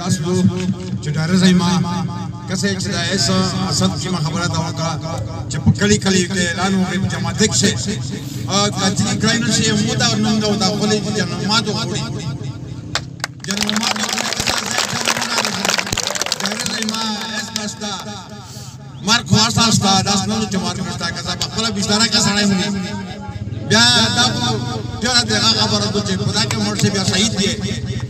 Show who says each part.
Speaker 1: දස්ගෝ චුටාර සයිමා කසේ චදායස අසත් කිම ખબર હતા ઓકા જે પકલી કલી કે એલાન હો કે જમા દેખશે આ કાચી ક્રાઇન છે મોટા નંગા હતા કોલેજ જન્મા તો કોડી જન્મા તો માર ખુવાસ આસ્તા દાસનો જમાર કરતા કસા બખલા બિસ્તારા કસાણે હુની બ્યા દાબો તેરા દેગા ખબર તો છે ખુદા કે મોડ સે બ્યા શહીદ દિયે